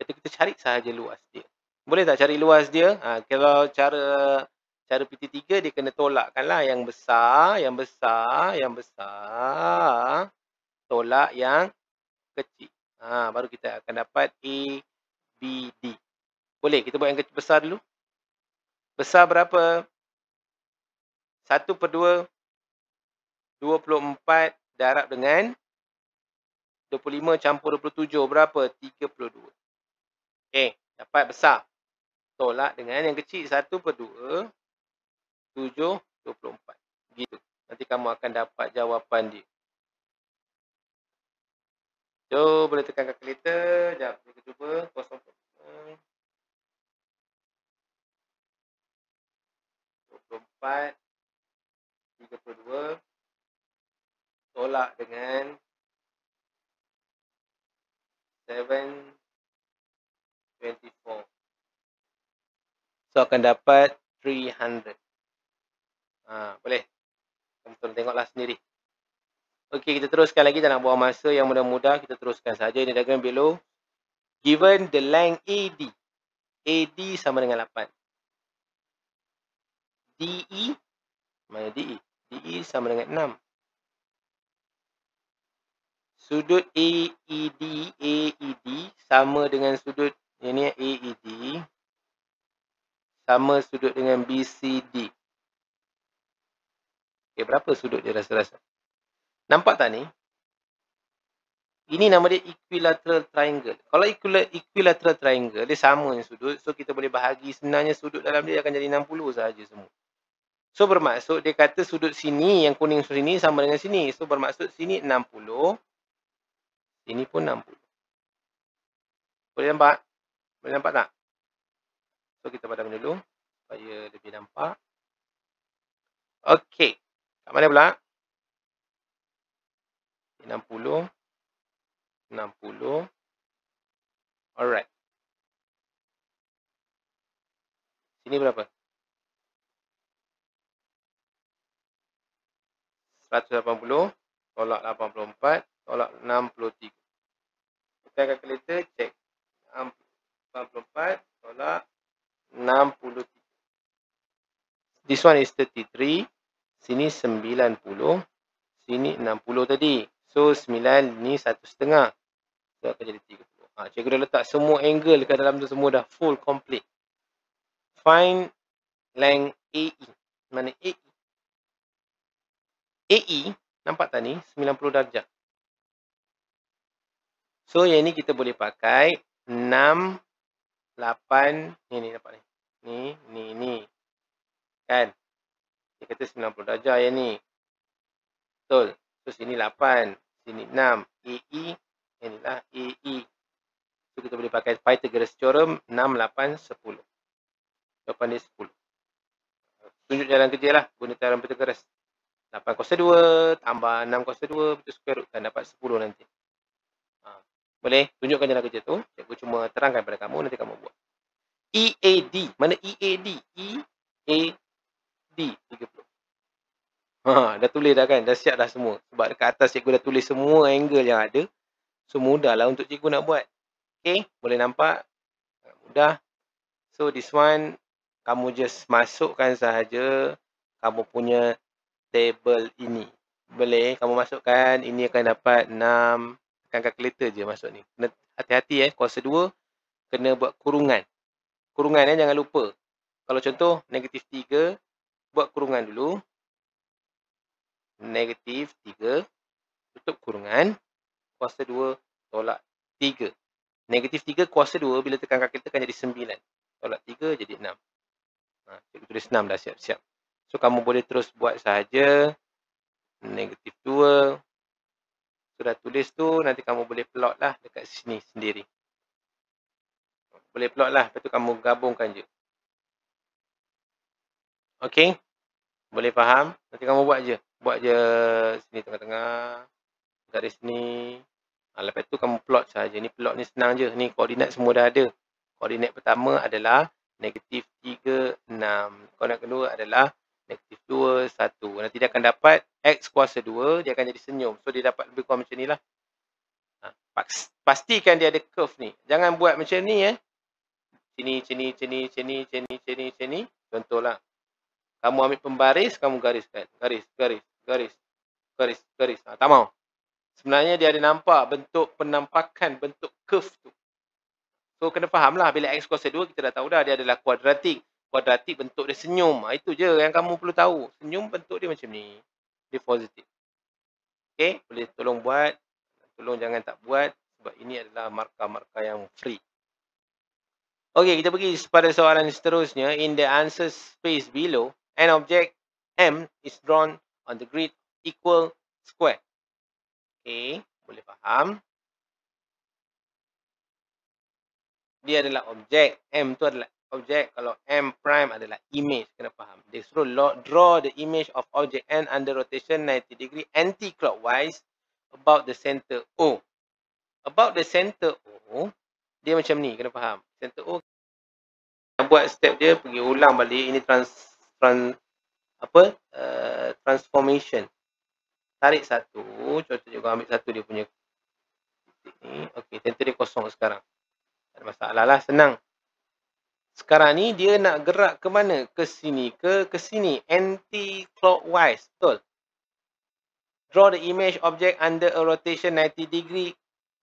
Speaker 1: Jadi, kita cari sahaja luas dia. Boleh tak cari luas dia? Ha, kalau cara cara PT3 dia kena tolakkan lah yang besar, yang besar, yang besar. Tolak yang kecil. Ha, baru kita akan dapat A, B, D. Boleh kita buat yang kecil besar dulu. Besar berapa? 1 per 2. 24 darab dengan 25 campur 27. Berapa? 32. Okay. Dapat besar. Tolak dengan yang kecil. 1 per 2. 7, 24. Gitu. Nanti kamu akan dapat jawapan dia. So, boleh tekan kalkulator. Sekejap, kita cuba. Kosong. 24. 32. Tolak dengan 7. 24. So, akan dapat 300. Ha, boleh. Teman-teman tengoklah sendiri. Okey, kita teruskan lagi. Tak nak buang masa yang mudah-mudah. Kita teruskan saja. Ini diagram below. Given the length AD. AD sama dengan 8. DE. Mana DE? DE sama dengan 6. Sudut AED. AED sama dengan sudut. Ini AED. Sama sudut dengan BCD. Okay, berapa sudut dia rasa-rasa? Nampak tak ni? Ini nama dia equilateral triangle. Kalau equilateral triangle, dia sama yang sudut. So, kita boleh bahagi sebenarnya sudut dalam dia akan jadi 60 sahaja semua. So, bermaksud dia kata sudut sini, yang kuning sini sama dengan sini. So, bermaksud sini 60. Sini pun 60. Boleh nampak? Boleh nampak tak? So, kita padam dulu. Supaya lebih nampak. Okay. Kat mana pula? 60. 60. Alright. Sini berapa? 180. Tolak 84. Tolak 63. Kita kalkulator check. 84. Tolak 63. This one is 33. Sini 90. Sini 60 tadi. So 9 ni 1 setengah. So akan jadi 30. Ha, cikgu dah letak semua angle dekat dalam tu semua dah full complete. Find length AE. Mana AE? AE nampak tak ni 90 darjah. So yang ni kita boleh pakai 6 8 ni ni nampak ni. Ni ni ni. Kan? Dia kata 90 darjah yang ni. Betul. So sini 8. Sini 6. AE. Yang ni lah AE. So kita boleh pakai Pythagoras theorem 6, 8, 10. Jawapan dia 10. Tunjuk jalan kerja lah. Guna cara Pythagoras. 8 kuasa 2 tambah 6 kuasa 2 betul square root kan dapat 10 nanti. Ha. Boleh tunjukkan jalan kerja tu. Cikgu cuma terangkan pada kamu nanti kamu buat. EAD. Mana EAD? EAD. D 30. Ha, dah tulis dah kan? Dah siap dah semua. Sebab dekat atas cikgu dah tulis semua angle yang ada. So mudahlah untuk cikgu nak buat. Okay, boleh nampak? Mudah. So this one, kamu just masukkan sahaja kamu punya table ini. Boleh, kamu masukkan. Ini akan dapat 6. Kan calculator je masuk ni. Hati-hati eh, kuasa 2. Kena buat kurungan. Kurungan eh, jangan lupa. Kalau contoh, negatif 3 buat kurungan dulu. Negatif 3. Tutup kurungan. kuasa 2 tolak 3. Negatif 3 kuasa 2 bila tekan kalkulator akan jadi 9. Tolak 3 jadi 6. Ha, cikgu tulis 6 dah siap-siap. So kamu boleh terus buat sahaja. Negatif 2. Sudah tulis tu nanti kamu boleh plot lah dekat sini sendiri. Boleh plot lah. Lepas tu kamu gabungkan je. Okay. Boleh faham? Nanti kamu buat je. Buat je sini tengah-tengah. Garis ni. Ha, lepas tu kamu plot saja. Ni plot ni senang je. Ni koordinat semua dah ada. Koordinat pertama adalah negatif 3, 6. Koordinat kedua adalah negatif 2, 1. Nanti dia akan dapat X kuasa 2. Dia akan jadi senyum. So dia dapat lebih kurang macam ni lah. Ha, pastikan dia ada curve ni. Jangan buat macam ni eh. Sini, sini, sini, sini, sini, sini, sini. Contohlah. Kamu ambil pembaris, kamu gariskan. Garis, garis, garis, garis, garis. Ha, tak mau. Sebenarnya dia ada nampak bentuk penampakan bentuk curve tu. So kena faham lah bila x kuasa 2 kita dah tahu dah dia adalah kuadratik. Kuadratik bentuk dia senyum. Ha, itu je yang kamu perlu tahu. Senyum bentuk dia macam ni. Dia positif. Okay, boleh tolong buat. Tolong jangan tak buat sebab ini adalah markah-markah yang free. Okay, kita pergi pada soalan seterusnya. In the answer space below, an object M is drawn on the grid equal square. Okay, boleh faham. Dia adalah objek. M tu adalah objek. Kalau M prime adalah image. Kena faham. Dia suruh draw the image of object N under rotation 90 degree anti-clockwise about the center O. About the center O, dia macam ni. Kena faham. Center O. Buat step dia, pergi ulang balik. Ini trans trans apa uh, transformation. Tarik satu contoh juga ambil satu dia punya ni. Okey center dia kosong sekarang. Tak ada masalah lah senang. Sekarang ni dia nak gerak ke mana? Ke sini ke? Ke sini. Anti clockwise betul? Draw the image object under a rotation 90 degree.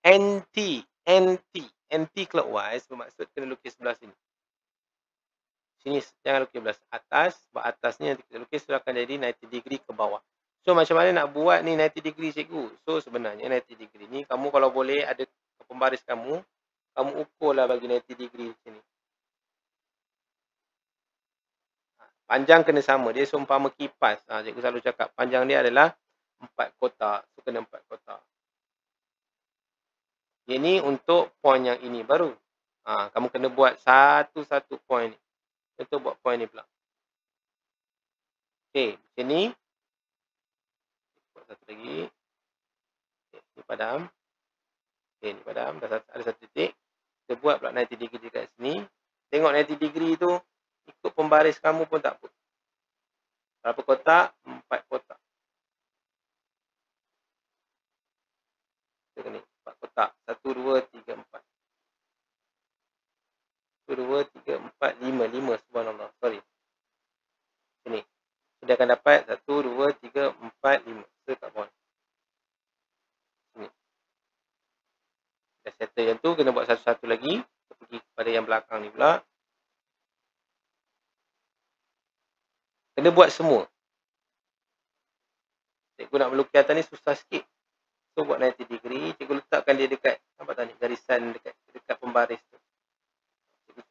Speaker 1: Anti anti. Anti clockwise bermaksud kena lukis sebelah sini sini jangan lukis belah atas sebab atas ni nanti kita lukis tu akan jadi 90 degree ke bawah. So macam mana nak buat ni 90 degree cikgu? So sebenarnya 90 degree ni kamu kalau boleh ada pembaris kamu kamu ukurlah bagi 90 degree macam ni. Ha, panjang kena sama. Dia seumpama kipas. Ha, cikgu selalu cakap panjang dia adalah 4 kotak. So kena 4 kotak. Ini untuk poin yang ini baru. Ha, kamu kena buat satu-satu poin ni kita buat point ni pula. Okey, macam ni. Buat satu lagi. Okay, ni padam. Okey, ni padam. Dah satu, ada satu titik. Kita buat pula 90 degree dekat sini. Tengok 90 degree tu, ikut pembaris kamu pun tak apa. Berapa kotak? Empat kotak. Kita ni, empat kotak. Satu, dua, tiga, empat. 1, 2, 3, 4, 5. 5 subhanallah. Sorry. Sini. Kita akan dapat 1, 2, 3, 4, 5. Kita tak boleh. Sini. Dah settle yang tu. Kena buat satu-satu lagi. Kita pergi kepada yang belakang ni pula. Kena buat semua. Cikgu nak melukis atas ni susah sikit. So buat 90 degree. Cikgu letakkan dia dekat. Nampak tak ni? Garisan dekat, dekat pembaris tu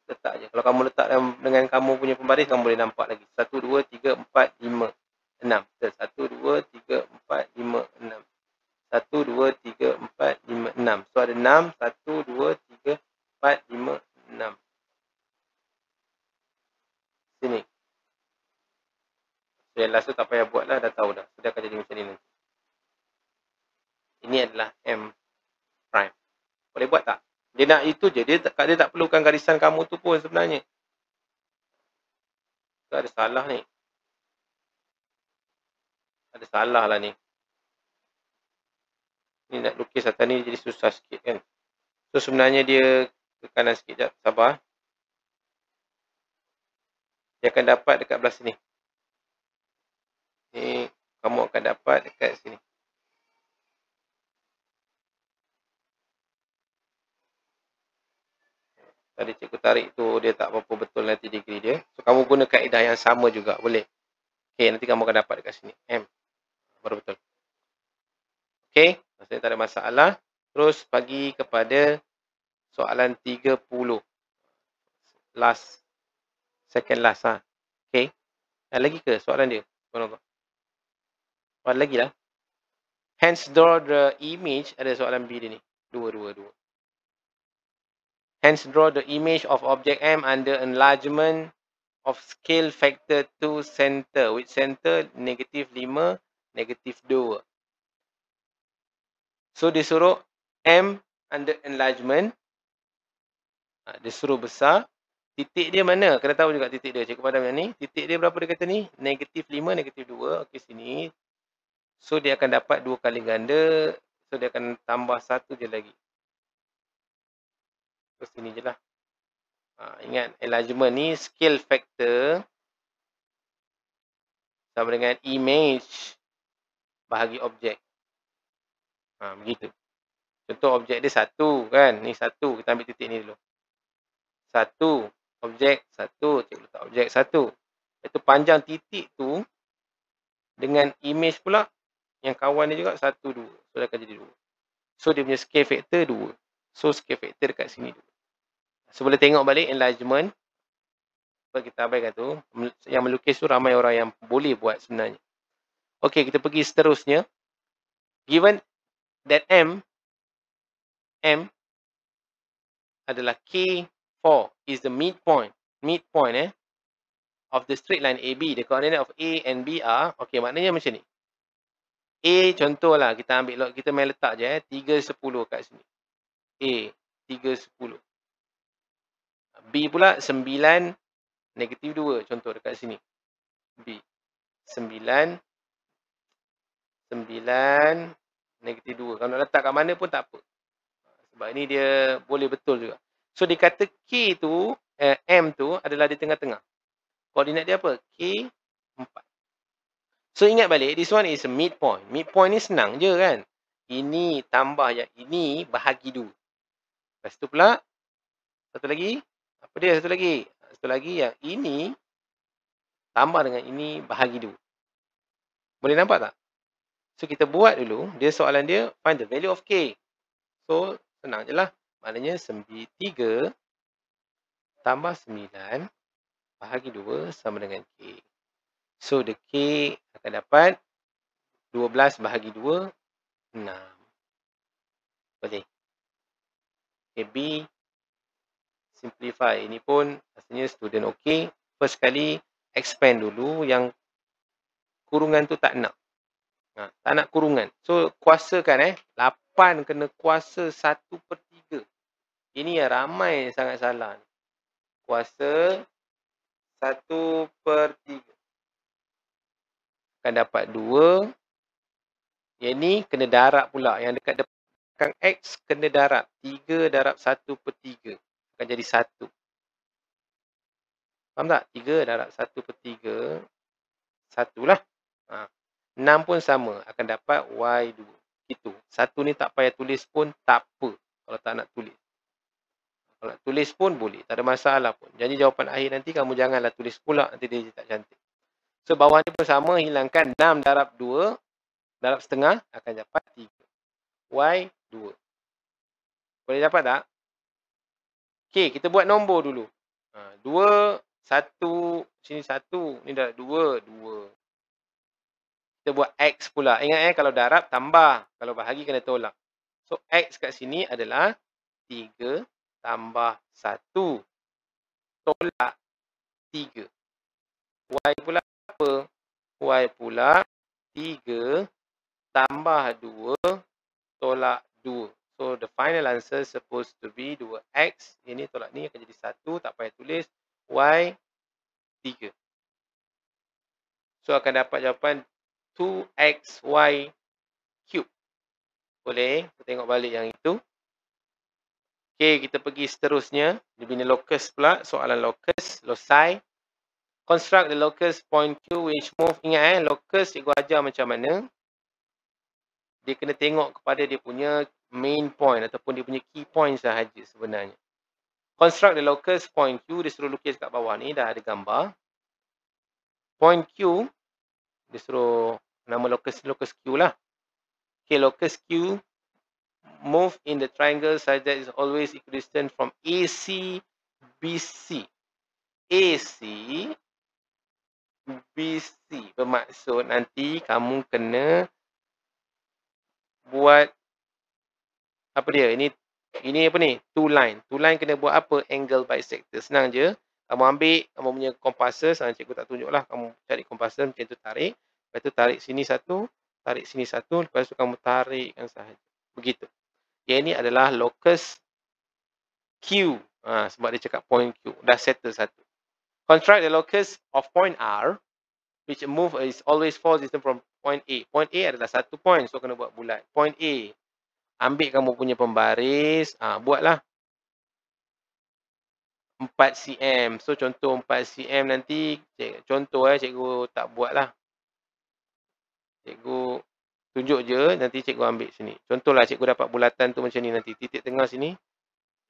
Speaker 1: letak je. Kalau kamu letak dengan pembaris, kamu boleh nampak lagi. 1, 2, 3, 4, 5, 6. 1, 2, 3, 4, 5, 6. 1, 2, 3, 4, 5, 6. So ada 6. 1, 2, 3, 4, 5, 6. Sini. So yang last tu tak payah buat lah. Dah tahu dah. Sudah akan jadi macam ni nanti. Ini adalah M prime. Boleh buat tak? Dia nak itu je. Dia dia tak perlukan garisan kamu tu pun sebenarnya. Salah ni. Ada salah lah ni. Ni nak lukis atas ni jadi susah sikit kan. So sebenarnya dia ke kanan sikit. Sekejap. Sabar. Dia akan dapat dekat belah sini. Ni kamu akan dapat dekat sini. Tadi cikgu tarik tu dia tak apa-apa betul nanti degree dia. So kamu guna kaedah yang sama juga boleh. Okay nanti kamu akan dapat dekat sini. M. Baru betul. Okay. Maksudnya tak ada masalah. Terus bagi kepada soalan 30. Last. Second last ha. Okay. Ada lagi ke soalan dia? Tuan-tuan. Ada lagi lah. Hence draw the image. Ada soalan B dia ni. Dua, dua, dua. Hence draw the image of object M under enlargement of scale factor to center. With center negatif 5, negatif 2. So dia suruh M under enlargement. Ha, dia suruh besar. Titik dia mana? Kena tahu juga titik dia. Cikgu padam yang ni. Titik dia berapa dia kata ni? Negatif 5, negatif 2. Okey sini. So dia akan dapat dua kali ganda. So dia akan tambah satu je lagi. So sini je lah. Ha, ingat enlargement ni scale factor sama dengan image bahagi objek. Ha, begitu. Contoh objek dia satu kan. Ni satu. Kita ambil titik ni dulu. Satu. Objek satu. Cikgu letak objek satu. Itu panjang titik tu dengan image pula yang kawan dia juga satu dua. So dia akan jadi dua. So dia punya scale factor dua. So scale factor dekat sini dua. So boleh tengok balik enlargement. Apa kita abaikan tu. Yang melukis tu ramai orang yang boleh buat sebenarnya. Okey, kita pergi seterusnya. Given that M M adalah K4 is the midpoint. Midpoint eh of the straight line AB. The coordinate of A and B are okey maknanya macam ni. A contohlah kita ambil kita main letak je eh 3 10 kat sini. A 3 10. B pula 9 negatif 2 contoh dekat sini. B 9 9 negatif 2. Kalau nak letak kat mana pun tak apa. Sebab ini dia boleh betul juga. So dikata K tu eh, M tu adalah di tengah-tengah. Koordinat dia apa? K 4. So ingat balik this one is a midpoint. Midpoint ni senang je kan. Ini tambah yang ini bahagi 2. Lepas tu pula satu lagi apa dia satu lagi? Satu lagi yang ini tambah dengan ini bahagi dua. Boleh nampak tak? So kita buat dulu. Dia soalan dia find the value of K. So senang je lah. Maknanya 3 tambah 9 bahagi 2 sama dengan K. So the K akan dapat 12 bahagi 2, 6. Boleh. Okay, B simplify. Ini pun rasanya student okey. First kali expand dulu yang kurungan tu tak nak. Ha, tak nak kurungan. So kuasakan eh. 8 kena kuasa 1 per 3. Ini yang ramai sangat salah. Kuasa 1 per 3. Akan dapat 2. Yang ni kena darab pula. Yang dekat depan X kena darab. 3 darab 1 per 3 akan jadi satu. Faham tak? Tiga darab satu per tiga. Satu lah. Ha. Enam pun sama. Akan dapat Y dua. Itu. Satu ni tak payah tulis pun tak apa. Kalau tak nak tulis. Kalau nak tulis pun boleh. Tak ada masalah pun. Jadi jawapan akhir nanti kamu janganlah tulis pula. Nanti dia tak cantik. So bawah ni pun sama. Hilangkan enam darab dua. Darab setengah. Akan dapat tiga. Y dua. Boleh dapat tak? Okey, kita buat nombor dulu. Ha, dua, satu, sini satu, ni dah dua, dua. Kita buat X pula. Ingat eh, kalau darab tambah. Kalau bahagi kena tolak. So, X kat sini adalah tiga tambah satu. Tolak tiga. Y pula apa? Y pula tiga tambah dua tolak dua. So the final answer supposed to be 2x. Ini tolak ni akan jadi 1. Tak payah tulis. Y 3. So akan dapat jawapan 2xy cube. Boleh? Kita tengok balik yang itu. Okay, kita pergi seterusnya. Dia bina locus pula. Soalan locus. Loci. Construct the locus point Q which move. Ingat eh, locus cikgu ajar macam mana. Dia kena tengok kepada dia punya main point ataupun dia punya key point sahaja sebenarnya. Construct the locus point Q, dia suruh lukis kat bawah ni, dah ada gambar. Point Q, dia suruh nama locus locus Q lah. Okay, locus Q move in the triangle such that it's always equidistant from AC, BC. AC, BC. Bermaksud nanti kamu kena buat apa dia? Ini ini apa ni? Two line. Two line kena buat apa? Angle bisector. Senang je. Kamu ambil kamu punya kompasser. Sekarang cikgu tak tunjuk lah. Kamu cari kompasser macam tu tarik. Lepas tu tarik sini satu. Tarik sini satu. Lepas tu kamu tarikkan sahaja. Begitu. Yang ini adalah locus Q. Ha, sebab dia cakap point Q. Dah settle satu. Construct the locus of point R. Which move is always falls distant from point A. Point A adalah satu point. So kena buat bulat. Point A ambil kamu punya pembaris, ha, buatlah 4 cm. So contoh 4 cm nanti cik, contoh eh cikgu tak buatlah. Cikgu tunjuk je nanti cikgu ambil sini. Contohlah cikgu dapat bulatan tu macam ni nanti titik tengah sini.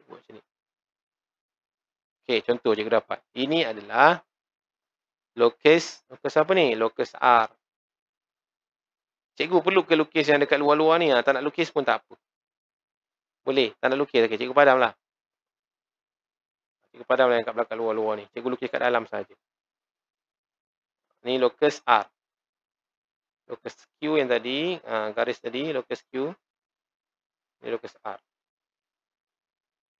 Speaker 1: Buat macam ni. Okey, contoh cikgu dapat. Ini adalah locus, locus apa ni? Locus R. Cikgu perlu ke lukis yang dekat luar-luar ni? Ha? Tak nak lukis pun tak apa. Boleh. Tak nak lukis. Okay. Cikgu padam lah. Cikgu padam lah yang kat belakang luar-luar ni. Cikgu lukis kat dalam saja. Ni locus R. Locus Q yang tadi. Ha, garis tadi. Locus Q. Ni locus R.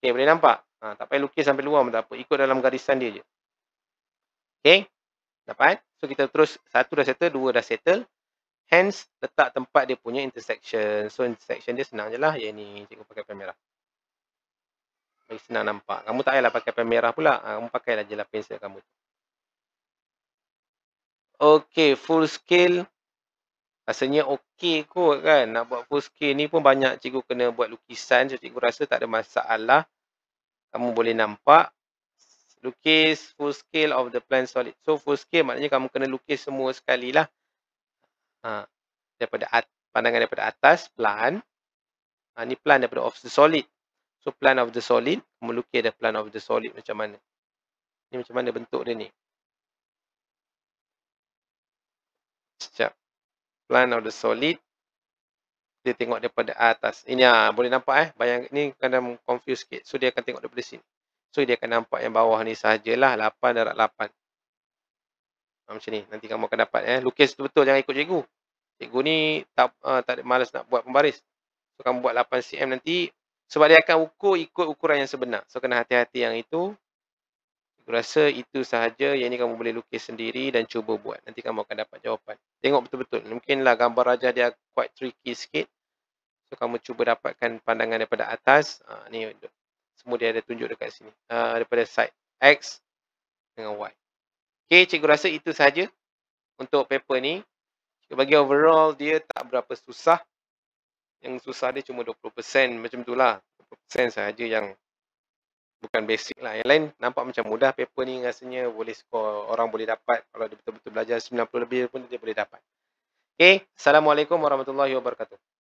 Speaker 1: Okay. Boleh nampak? Ha, tak payah lukis sampai luar pun tak apa. Ikut dalam garisan dia je. Okay. Dapat? So kita terus. Satu dah settle. Dua dah settle. Hence, letak tempat dia punya intersection. So, intersection dia senang je lah. Yang ni, cikgu pakai pen merah. Bagi senang nampak. Kamu tak payahlah pakai pen merah pula. Ha, kamu pakailah je lah pensel kamu. Okay, full scale. Rasanya okay kot kan. Nak buat full scale ni pun banyak cikgu kena buat lukisan. So, cikgu rasa tak ada masalah. Kamu boleh nampak. Lukis full scale of the plan solid. So, full scale maknanya kamu kena lukis semua sekali lah ha, daripada at, pandangan daripada atas plan ha, ni plan daripada of the solid. So plan of the solid melukis ada plan of the solid macam mana? Ni macam mana bentuk dia ni? Sekejap. Plan of the solid. Dia tengok daripada atas. Ini ah boleh nampak eh? Bayang ni kadang confuse sikit. So dia akan tengok daripada sini. So dia akan nampak yang bawah ni sajalah 8 darab 8 Ha, macam ni. Nanti kamu akan dapat. Eh. Lukis tu betul. Jangan ikut cikgu. Cikgu ni tak uh, tak ada malas nak buat pembaris. So, kamu buat 8 cm nanti. Sebab dia akan ukur ikut ukuran yang sebenar. So, kena hati-hati yang itu. Cikgu rasa itu sahaja. Yang ni kamu boleh lukis sendiri dan cuba buat. Nanti kamu akan dapat jawapan. Tengok betul-betul. Mungkinlah gambar raja dia quite tricky sikit. So, kamu cuba dapatkan pandangan daripada atas. Uh, ni semua dia ada tunjuk dekat sini. Uh, daripada side X dengan Y. Okay, cikgu rasa itu sahaja untuk paper ni. Bagi overall, dia tak berapa susah. Yang susah dia cuma 20% macam tu lah. 20% sahaja yang bukan basic lah. Yang lain nampak macam mudah. Paper ni rasanya boleh score. Orang boleh dapat. Kalau dia betul-betul belajar 90 lebih pun dia boleh dapat. Okay, Assalamualaikum warahmatullahi wabarakatuh.